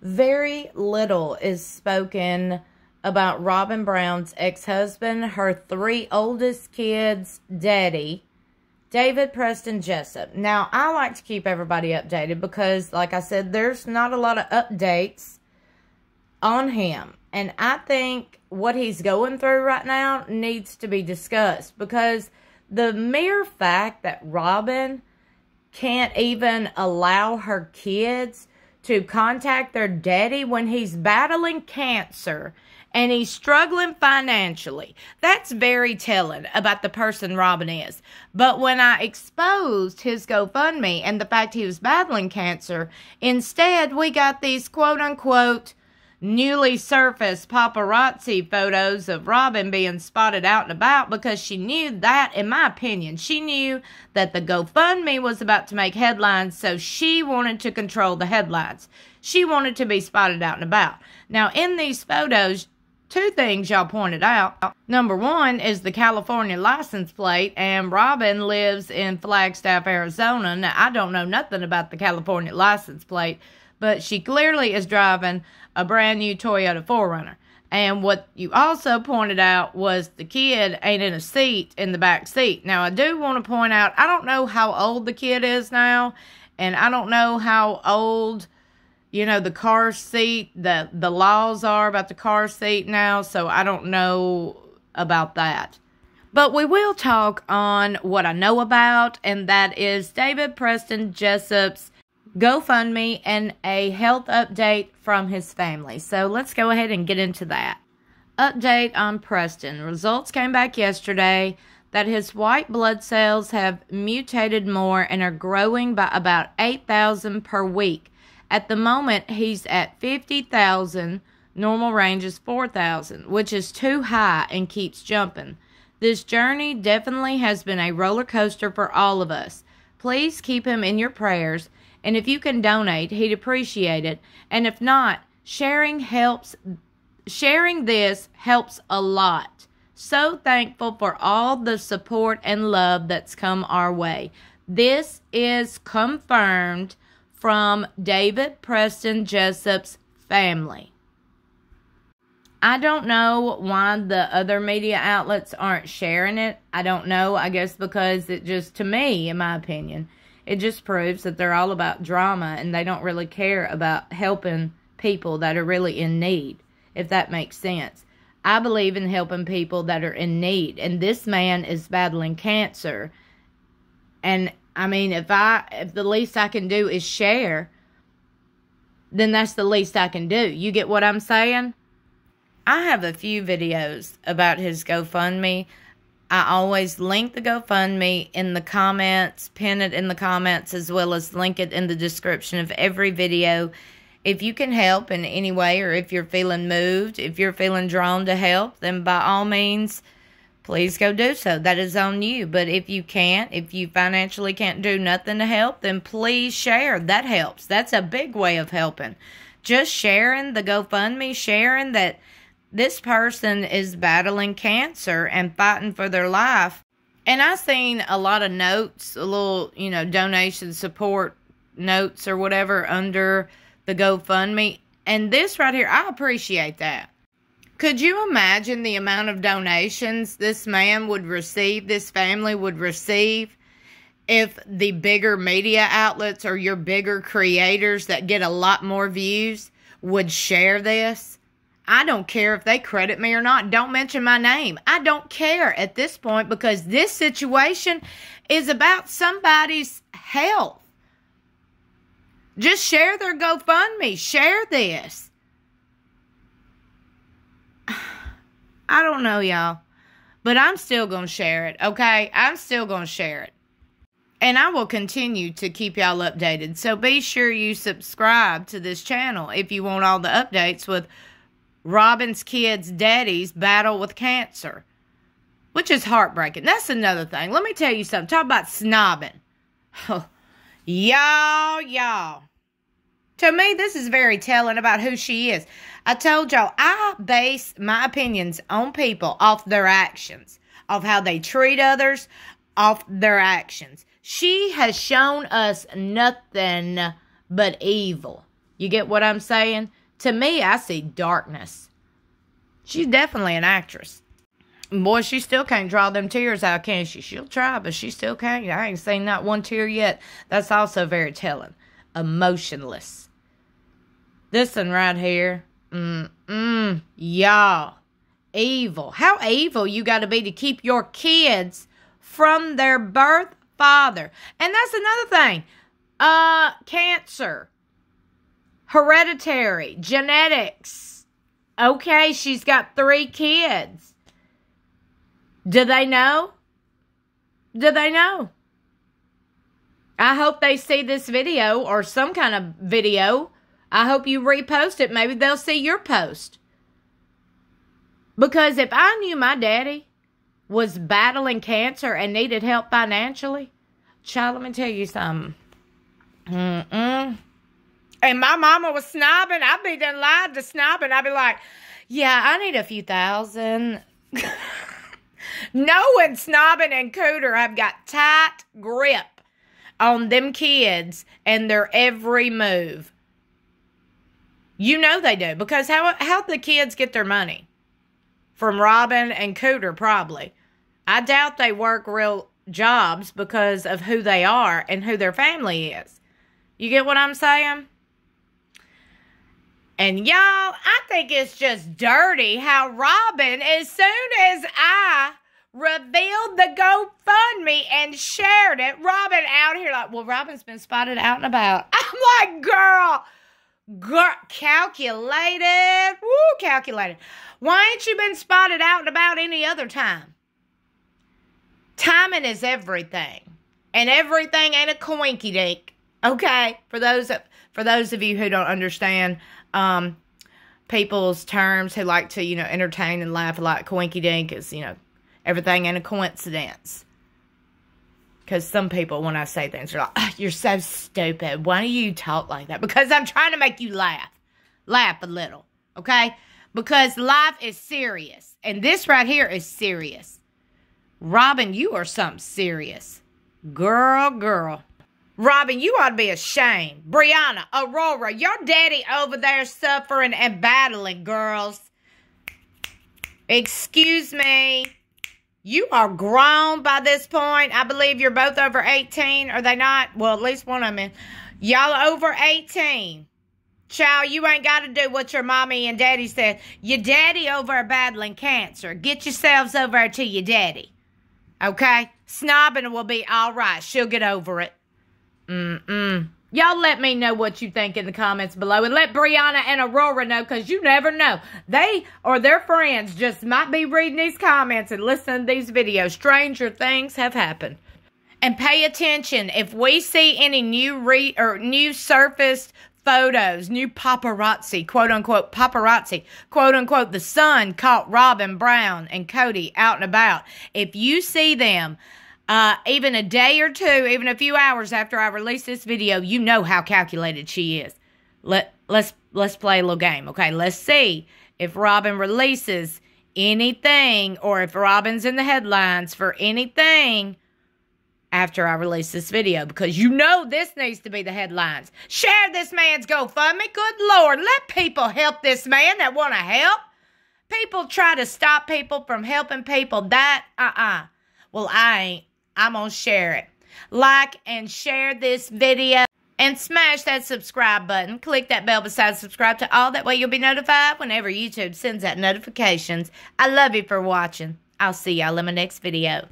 very little is spoken about Robyn Brown's ex husband, her three oldest kids' daddy, David Preston Jessop. Now, I like to keep everybody updated because, like I said, there's not a lot of updates on him. And I think what he's going through right now needs to be discussed because the mere fact that Robyn can't even allow her kids to contact their daddy when he's battling cancer and he's struggling financially. That's very telling about the person Robyn is. But when I exposed his GoFundMe and the fact he was battling cancer, instead we got these quote unquote newly surfaced paparazzi photos of Robyn being spotted out and about because she knew that, in my opinion, she knew that the GoFundMe was about to make headlines, so she wanted to control the headlines. She wanted to be spotted out and about. Now, in these photos, two things y'all pointed out. Number one is the California license plate, and Robyn lives in Flagstaff, Arizona. Now, I don't know nothing about the California license plate, but she clearly is driving a brand new Toyota 4Runner. And what you also pointed out was the kid ain't in a seat in the back seat. Now, I do want to point out, I don't know how old the kid is now, and I don't know how old, you know, the car seat, the, the laws are about the car seat now, so I don't know about that. But we will talk on what I know about, and that is David Preston Jessop's GoFundMe, and a health update from his family. So let's go ahead and get into that. Update on Preston. Results came back yesterday that his white blood cells have mutated more and are growing by about 8,000 per week. At the moment, he's at 50,000. Normal range is 4,000, which is too high and keeps jumping. This journey definitely has been a roller coaster for all of us. Please keep him in your prayers and if you can donate, he'd appreciate it. And if not, sharing helps sharing this helps a lot. So thankful for all the support and love that's come our way. This is confirmed from David Preston Jessop's family. I don't know why the other media outlets aren't sharing it. I don't know. I guess because it just, to me, in my opinion, it just proves that they're all about drama and they don't really care about helping people that are really in need, if that makes sense. I believe in helping people that are in need, and this man is battling cancer. And I mean, if I if the least I can do is share, then that's the least I can do. You get what I'm saying? I have a few videos about his GoFundMe. I always link the GoFundMe in the comments, pin it in the comments, as well as link it in the description of every video. If you can help in any way, or if you're feeling moved, if you're feeling drawn to help, then by all means, please go do so. That is on you. But if you can't, if you financially can't do nothing to help, then please share. That helps. That's a big way of helping. Just sharing the GoFundMe, sharing that this person is battling cancer and fighting for their life. And I've seen a lot of notes, a little, you know, donation support notes or whatever under the GoFundMe. And this right here, I appreciate that. Could you imagine the amount of donations this man would receive, this family would receive, if the bigger media outlets or your bigger creators that get a lot more views would share this? I don't care if they credit me or not. Don't mention my name. I don't care at this point because this situation is about somebody's health. Just share their GoFundMe. Share this. I don't know, y'all. But I'm still going to share it, okay? I'm still going to share it. And I will continue to keep y'all updated. So be sure you subscribe to this channel if you want all the updates with Robyn's kids' daddies battle with cancer, which is heartbreaking. That's another thing. Let me tell you something. Talk about snobbing. y'all, y'all. To me, this is very telling about who she is. I told y'all, I base my opinions on people off their actions, off how they treat others, off their actions. She has shown us nothing but evil. You get what I'm saying? To me, I see darkness. She's definitely an actress. Boy, she still can't draw them tears out, can she? She'll try, but she still can't. I ain't seen not one tear yet. That's also very telling. Emotionless. This one right here. Mm-mm. Y'all. Evil. How evil you got to be to keep your kids from their birth father. And that's another thing. Uh, cancer. Hereditary. Genetics. Okay, she's got three kids. Do they know? Do they know? I hope they see this video or some kind of video. I hope you repost it. Maybe they'll see your post. Because if I knew my daddy was battling cancer and needed help financially, child, let me tell you something. Mm-mm. And my mama was snobbing. I'd be done lied to snobbing. I'd be like, yeah, I need a few thousand. Knowing Snobbing and Cooter have got tight grip on them kids and their every move. You know they do because how how the kids get their money from Robyn and Cooter probably. I doubt they work real jobs because of who they are and who their family is. You get what I'm saying? And y'all, I think it's just dirty how Robyn, as soon as I revealed the GoFundMe and shared it. Robyn out here like, well, Robyn's been spotted out and about. I'm like, girl, girl, calculated. Woo, calculated. Why ain't you been spotted out and about any other time? Timing is everything. And everything ain't a coinky dink. Okay? For those for those of you who don't understand um people's terms who like to, you know, entertain and laugh a lot, coinky dink is, you know, everything in a coincidence. Because some people, when I say things, are like, you're so stupid. Why do you talk like that? Because I'm trying to make you laugh. Laugh a little, okay? Because life is serious. And this right here is serious. Robyn, you are something serious. Girl, girl. Robyn, you ought to be ashamed. Breanna, Aurora, your daddy over there suffering and battling, girls. Excuse me. You are grown by this point. I believe you're both over 18. Are they not? Well, at least one of them. Y'all over 18. Child, you ain't got to do what your mommy and daddy said. Your daddy over battling cancer. Get yourselves over to your daddy. Okay? Snobbing will be all right. She'll get over it. Mm-mm. Y'all let me know what you think in the comments below and let Breanna and Aurora know because you never know. They or their friends just might be reading these comments and listening to these videos. Stranger things have happened. And pay attention. If we see any new re or new surfaced photos, new paparazzi, quote unquote paparazzi, quote unquote, the sun caught Robyn Brown and Kody out and about. If you see them, uh, even a day or two, even a few hours after I release this video, you know how calculated she is. Let let's let's play a little game, okay? Let's see if Robyn releases anything or if Robyn's in the headlines for anything after I release this video because you know this needs to be the headlines. Share this man's GoFundMe. Good Lord, let people help this man that want to help. People try to stop people from helping people. That, uh-uh. Well, I ain't. I'm going to share it. Like and share this video and smash that subscribe button. Click that bell beside subscribe to all. That way you'll be notified whenever YouTube sends out notifications. I love you for watching. I'll see y'all in my next video.